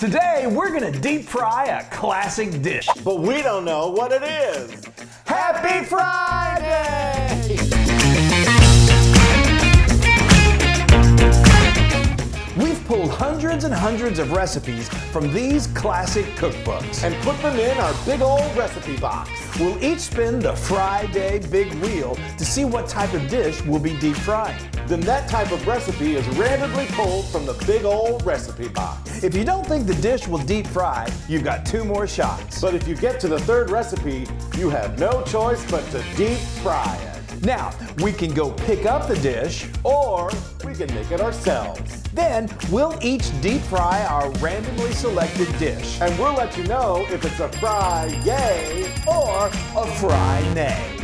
Today, we're gonna deep fry a classic dish. But we don't know what it is. Happy Friday! Pulled hundreds and hundreds of recipes from these classic cookbooks. And put them in our big old recipe box. We'll each spin the Friday big wheel to see what type of dish will be deep fried. Then that type of recipe is randomly pulled from the big old recipe box. If you don't think the dish will deep fry, you've got two more shots. But if you get to the third recipe, you have no choice but to deep fry it. Now, we can go pick up the dish, Or we can make it ourselves. Then we'll each deep fry our randomly selected dish. And we'll let you know if it's a fry yay Or a fry nay.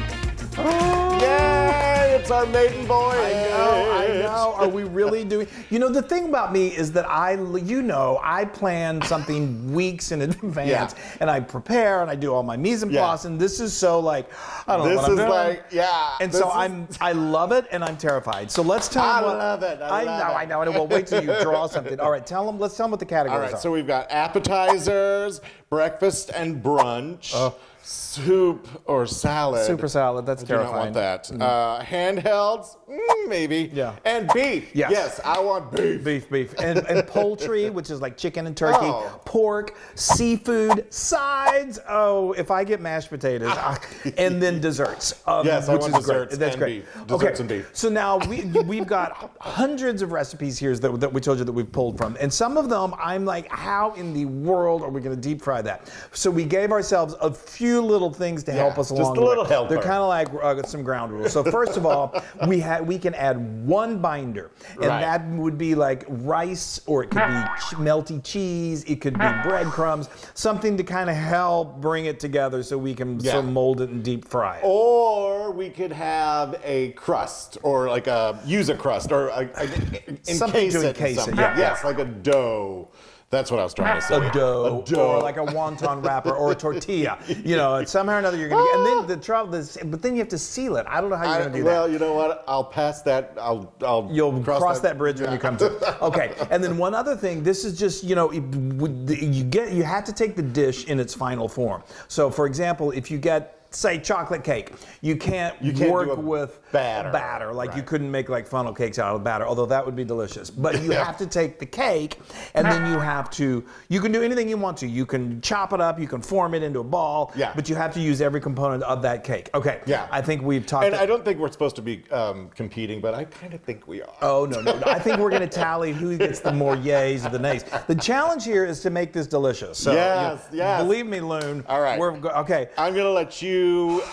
yay! It's our maiden voyage. I know, I know. Are we really doing? You know, the thing about me is that I, you know, I plan something weeks in advance, Yeah. and I prepare and I do all my mise en Yeah. place, and this is so like, I don't know This what I'm is doing. like, yeah, And so is- I'm, I love it, and I'm terrified. So let's tell I them what. love it, I love know, it. I know, I know. Well, wait till you draw something. All right, tell them. Let's tell them what the All categories right, are. so we've got appetizers, breakfast and brunch, Oh. Soup or salad. Super salad, that's I do not want that. Uh, handhelds, mm, maybe. Yeah. And beef. Yes. Yes, I want beef. Beef, beef, and, and poultry, which is like chicken and turkey, Oh. pork, seafood, sides. Oh, if I get mashed potatoes, ah, and then desserts. Um, Yes, I which want is great. desserts That's and great. beef. Desserts and beef. So now we we've got hundreds of recipes here that, that we told you that we've pulled from, and some of them I'm like, how in the world are we going to deep fry that? So we gave ourselves a few little things to help Yeah, us just a little way. helper. They're kind of like uh, some ground rules. So first of all, we had we can add one binder, and Right. that would be like rice, or it could be ch- melty cheese, it could be breadcrumbs, something to kind of help bring it together so we can Yeah. so mold it and deep fry it. Or we could have a crust, or like a use a crust, or a, a, encase Something to it in encase it, something. yeah. Yes, like a dough. That's what I was trying to say. a dough, A dough. or like a wonton wrapper, or a tortilla. You know, somehow or another you're gonna. Get, and then the trouble is, but then you have to seal it. I don't know how you're I- gonna do that. well, you know what? I'll pass that. I'll. I'll You'll cross, that, bridge when you come to. it. Okay, and then one other thing. This is just you know you get you have to take the dish in its final form. So, for example, if you get say chocolate cake, you can't, You can't work with batter. batter like you couldn't make like funnel cakes out of batter, although that would be delicious. But you have to take the cake and then you have to you can do anything you want to. You can chop it up, you can form it into a ball, Yeah. but you have to use every component of that cake. Okay. Yeah. I think we've talked And I don't think we're supposed to be um, competing, but I kind of think we are. Oh no, no, no! I think we're going to tally who gets the more yays or the nays. The challenge here is to make this delicious. So, Yes, you know, yes. Believe me, Loon. All right. We're okay. I'm gonna let you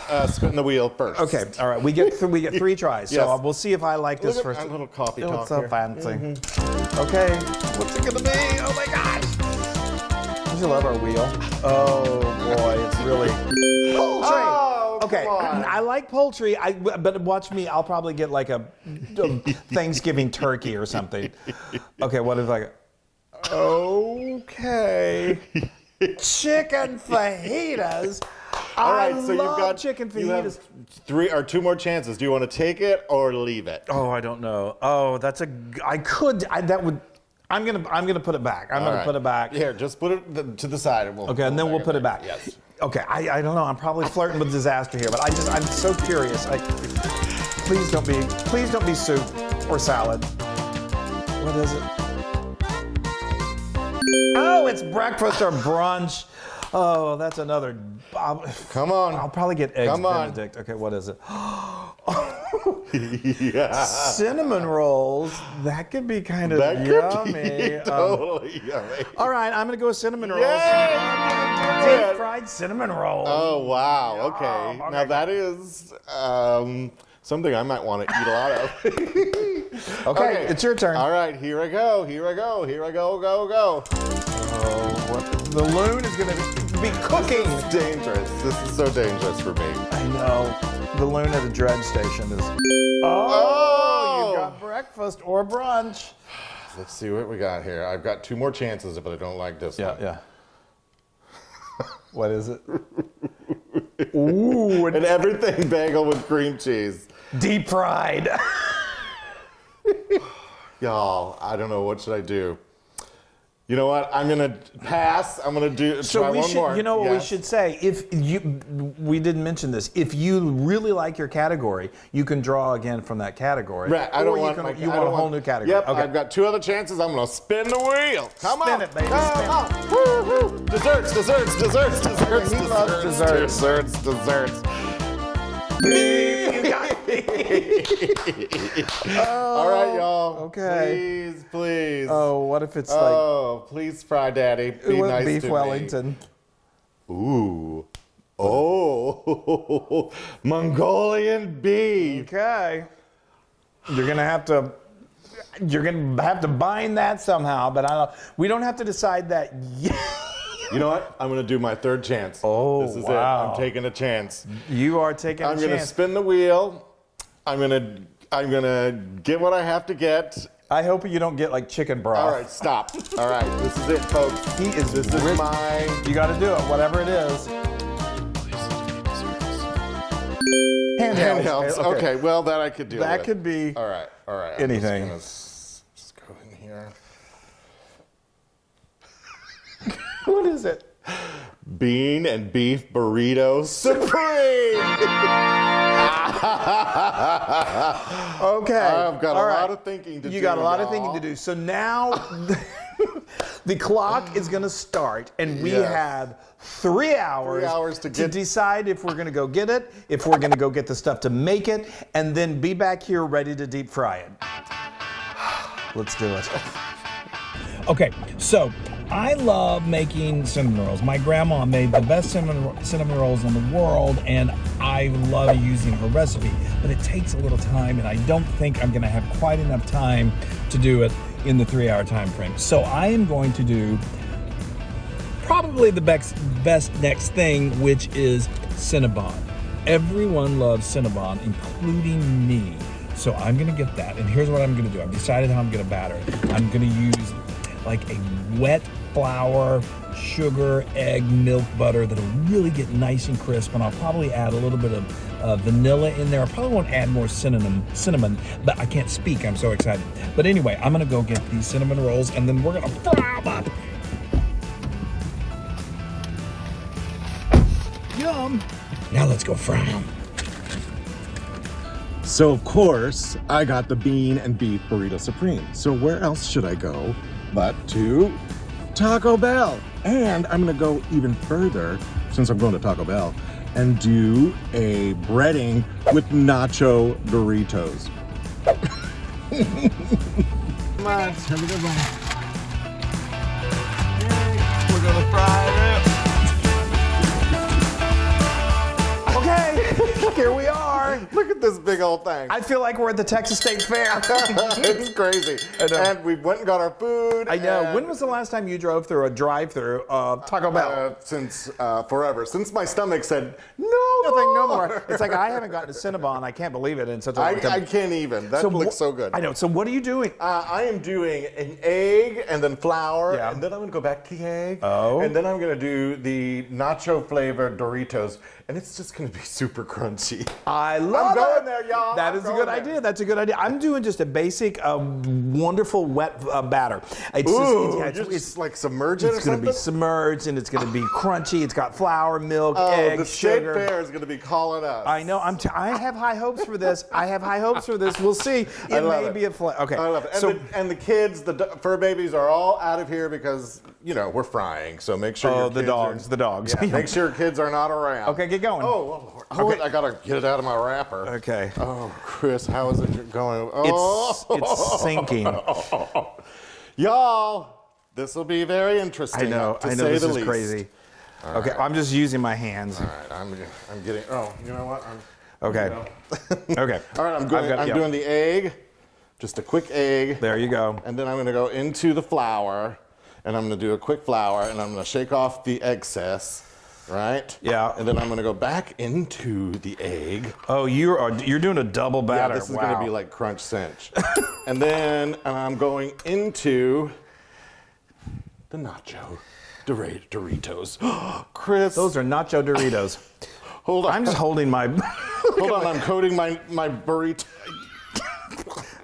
uh, spin the wheel first. Okay. All right. We get th- we get three tries. So Yes. uh, we'll see if I like this Look first. A little coffee talk it's so here. fancy. Okay. What's it to be? Oh my gosh! Don't you love our wheel? Oh boy, it's really poultry. Oh, okay. I like poultry. I but watch me. I'll probably get like a, a Thanksgiving turkey or something. Okay, what if I? Okay, chicken fajitas. All right, I so you've got chicken You have fajitas. three or two more chances. Do you want to take it or leave it? Oh, I don't know. Oh, that's a. I could. I, that would. I'm gonna. I'm gonna put it back. I'm All gonna right. put it back. Here, just put it to the side, and we'll. Okay, and then we'll put it back. Yes. Okay. I, I don't know. I'm probably flirting with disaster here, but I just. I'm so curious. I, please don't be. Please don't be soup or salad. What is it? Oh, it's breakfast or brunch. Oh, that's another. I'll, Come on. I'll probably get eggs Come on. Benedict. Okay, what is it? yeah. Cinnamon rolls. That could be kind of That yummy. be Um, totally yummy. all right, I'm gonna go with cinnamon rolls. Yeah, Deep you did it. fried cinnamon rolls. Oh wow. Okay. okay. Now that is um, something I might want to eat a lot of. okay, it's your turn. All right. Here I go. Here I go. Here I go. Go go. Oh, what? The loon is gonna be cooking. This is dangerous. This is so dangerous for me. I know. The loon at a dredge station is. Oh, Oh! you've got breakfast or brunch. Let's see what we got here. I've got two more chances, but I don't like this one. yeah. what is it? Ooh, An everything bagel with cream cheese. deep fried. Y'all, I don't know what should I do. You know what? I'm gonna pass. I'm gonna do So try we one should, more. you know what we should say? If you, we didn't mention this. If you really like your category, you can draw again from that category. Right, I Or don't you want can- my, You I want a whole new category. Yep, Okay. I've got two other chances. I'm gonna spin the wheel. Come Spin on, it, baby, Come spin it. on. Woo, woo. Desserts, desserts, desserts, desserts, He loves desserts, desserts, desserts. Oh, got. All right, y'all. okay. Please, please. Oh, what if it's like Oh, please, Fry Daddy, be nice beef to Wellington? me. Ooh. Oh, Mongolian beef. Okay. You're gonna have to. You're gonna have to bind that somehow, but I don't. We don't have to decide that yet. You know what? I'm gonna do my third chance. Oh, this is wow. it. I'm taking a chance. You are taking a chance. I'm gonna chance. spin the wheel. I'm gonna I'm gonna get what I have to get. I hope you don't get like chicken broth. All right, stop. All right, this is it, folks. He is This is rich. my. You got to do it, whatever it is. Handhelds. Handhelds. Okay. well that I could do. That with. could be All right, all right. anything. Just, gonna just go in here. What is it? Bean and beef burrito supreme. Okay. I've got a All lot of thinking to do. you got a lot of y'all. thinking to do. So now the clock is going to start, and we Yes. have three hours, hours to get- decide if we're going to go get it, if we're going to go get the stuff to make it, and then be back here ready to deep fry it. Let's do it. Okay, so I love making cinnamon rolls. My grandma made the best cinnamon, cinnamon rolls in the world, and I love using her recipe. But it takes a little time, and I don't think I'm going to have quite enough time to do it in the three-hour time frame. So I am going to do probably the best, best next thing, which is Cinnabon. Everyone loves Cinnabon, including me. So I'm gonna get that, and here's what I'm gonna do. I've decided how I'm gonna batter it. I'm gonna use like a wet flour, sugar, egg, milk, butter that'll really get nice and crisp, and I'll probably add a little bit of uh, vanilla in there. I probably won't add more cinnamon, cinnamon, but I can't speak. I'm so excited. But anyway, I'm gonna go get these cinnamon rolls, and then we're gonna fry them up. Yum. Now let's go fry them. So of course, I got the bean and beef burrito supreme. So where else should I go but to Taco Bell? And I'm gonna go even further since I'm going to Taco Bell and do a breading with nacho Doritos. Come on, have a good one. We're gonna fry it. Okay, here we are. Look at this big old thing. I feel like we're at the Texas State Fair. it's crazy. And we went and got our food. I know. When was the last time you drove through a drive-through of Taco Bell? uh, since uh, forever, since my stomach said no, Nothing, no more. It's like I haven't gotten to Cinnabon. I can't believe it in such a long I, time. I can't even. That So looks so good. I know. So what are you doing? Uh, I am doing an egg and then flour, Yeah. and then I'm gonna go back to the egg. Oh. And then I'm gonna do the nacho flavored Doritos, and it's just gonna be super crunchy. I love I'm going it. there, y'all. That is a good there. idea. That's a good idea. I'm doing just a basic, uh, wonderful wet uh, batter. It's Ooh, just, it's, it's- like submerge it it's going to be submerged and it's going to be crunchy. It's got flour, milk, oh, egg, the sugar. fair is gonna be calling us. I know. I'm. T- I have high hopes for this. I have high hopes for this. We'll see. It I love may it. be a fla- Okay. I love it. And, so, the, and the kids, the fur babies, are all out of here because you know we're frying. So make sure Oh, the dogs, Are, the dogs. Yeah, make sure kids are not around. Okay, get going. Oh, oh. Okay. it, I gotta get it out of my wrapper. okay. Oh, Chris, how is it going? It's Oh, it's sinking. y'all. This will be very interesting. I know. To I know. say This is least. crazy. Okay. I'm just using my hands. All right, I'm, I'm getting. Oh, you know what? I'm, Okay. Okay. All right, I'm going. Got- I'm yeah. doing the egg. Just a quick egg. There you go. And then I'm going to go into the flour, and I'm going to do a quick flour, and I'm going to shake off the excess, right? Yeah. And then I'm going to go back into the egg. Oh, you are you're doing a double batter. Yeah, this is wow. going to be like crunch cinch. and then I'm going into the nacho Dor- Doritos. Chris, Those are nacho Doritos. hold on. I'm just holding my. hold on. I'm coating my my burrito.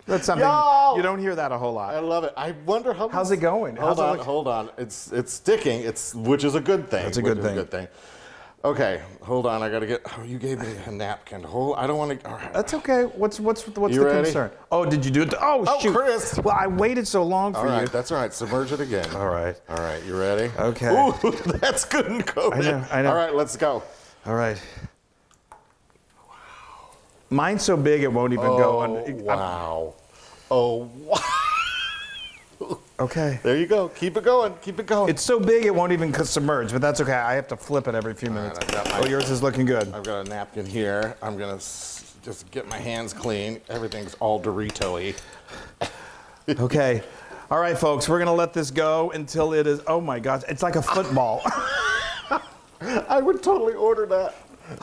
That's something Y'all! you don't hear that a whole lot. I love it. I wonder how. How's it going? Hold How's on, hold on. It's it's sticking. It's which is a good thing. That's a good thing. good thing. Okay, hold on. I gotta get. Oh, you gave me a napkin. Hold. I don't want to. Right. That's okay. What's what's what's You the ready? concern? Oh, did you do it? Oh, Oh, shoot, Chris. Well, I waited so long for you. All right, you. that's all right. Submerge it again. All right. All right, you ready? Okay. Ooh, that's good and coated. I know, I know. All right, let's go. All right. Mine's so big it won't even Oh, go on. wow. Oh, wow. Okay. There you go. Keep it going. Keep it going. It's so big it won't even submerge, but that's okay. I have to flip it every few minutes. I've my- oh, yours is looking good. I've got a napkin here. I'm gonna s- just get my hands clean. Everything's all Dorito-y. Okay. All right, folks, we're gonna let this go until it is. Oh my gosh, it's like a football. I would totally order that.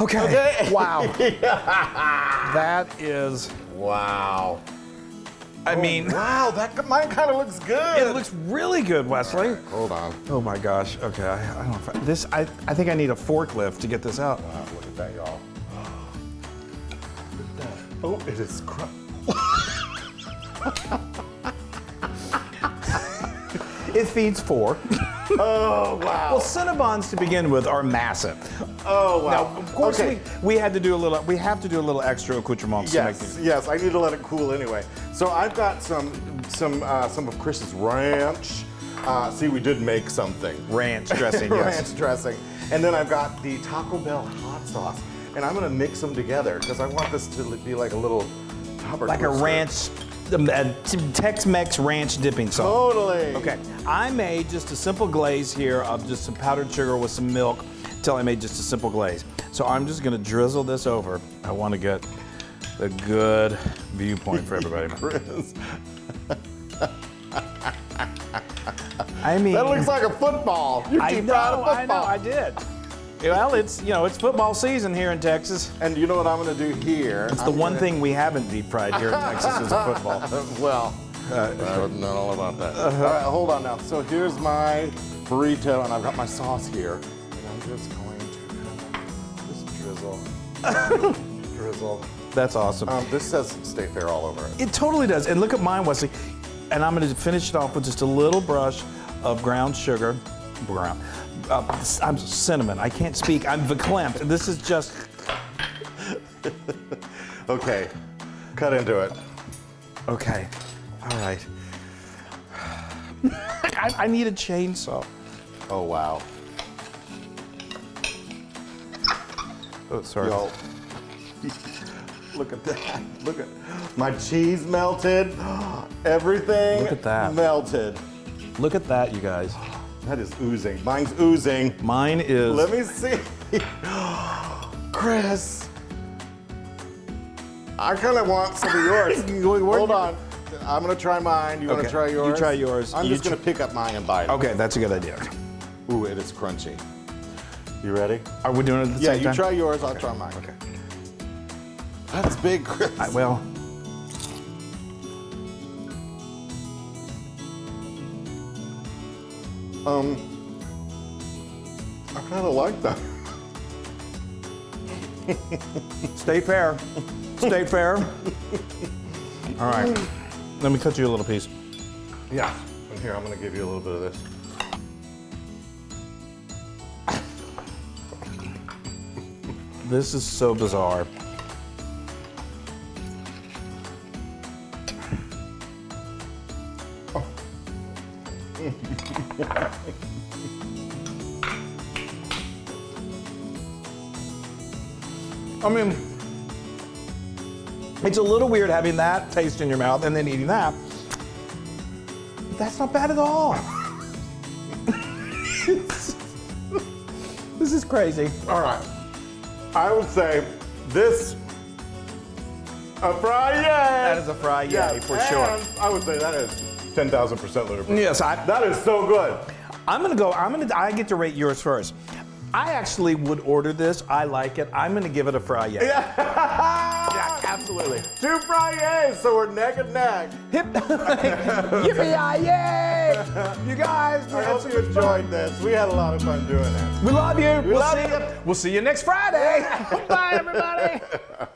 Okay. Okay. Wow. that is. Wow. I oh, mean, Wow, that mine kind of looks good. it looks really good, Wesley. Hold on. Oh my gosh. Okay. I, I don't know if I, this. I, I think I need a forklift to get this out. Wow, look at that, y'all. Oh, it is cr- It feeds four. Oh, wow. well, Cinnabons to begin with are massive. oh, wow. Now, of course, okay. we, we had to do a little. We have to do a little extra accoutrements to make Yes, yes, I need to let it cool anyway. So I've got some, some, uh, some of Chris's ranch. Uh, see, we did make something. Ranch dressing, yes. ranch dressing. And then I've got the Taco Bell hot sauce. And I'm gonna mix them together because I want this to be like a little Like a ranch, Um, uh, Tex-Mex ranch dipping sauce. Totally. Okay, I made just a simple glaze here of just some powdered sugar with some milk till I made just a simple glaze. So I'm just gonna drizzle this over. I want to get a good viewpoint for everybody. Chris, I mean, that looks like a football. You're I know, a I know, football. I did. Well, it's you know it's football season here in Texas. And you know what I'm gonna do here? It's the one thing we haven't deep fried here in Texas is football. well, I don't know all about that. All right, hold on now. So here's my burrito, and I've got my sauce here. And I'm just going to just drizzle, drizzle. That's awesome. Um, this says State Fair all over it. It totally does. And look at mine, Wesley. And I'm going to finish it off with just a little brush of ground sugar. Ground. Uh, I'm cinnamon. I can't speak. I'm verklempt. This is just. Okay, cut into it. Okay. All right. I, I need a chainsaw. Oh wow. Oh, sorry. Yo. Look at that. Look at my cheese melted. Everything Look at that. melted. Look at that, you guys. That is oozing. Mine's oozing. Mine is. Let me see. Chris. I kind of want some of yours. Hold on. I'm going to try mine. You want to try yours? you try yours. I'm You just going to pick up mine and bite it. Okay, that's a good idea. Ooh, it is crunchy. You ready? Are we doing it at the Yeah, same time? Yeah, you try yours. I'll try mine. Okay. That's big, Chris. I, well, Um, I kind of like that. State Fair. State Fair. All right. Let me cut you a little piece. Yeah. And here, I'm going to give you a little bit of this. This is so bizarre. I mean, it's a little weird having that taste in your mouth and then eating that. But that's not bad at all. this is crazy. All right. I would say this a fry yay. That is a fry yay Yes, for sure. I would say that is 10,000% ludicrous. Yes, I, That is so good. I'm gonna go. I'm gonna. I get to rate yours first. I actually would order this. I like it. I'm gonna give it a fry. Yeah. Yeah, absolutely. Two fry yays, so we're neck and neck. Hip. Yippee yay! You guys, we I had hope some you good fun. enjoyed this. We had a lot of fun doing it. We love you. We will love see you. you. We'll see you next Friday. Bye, everybody.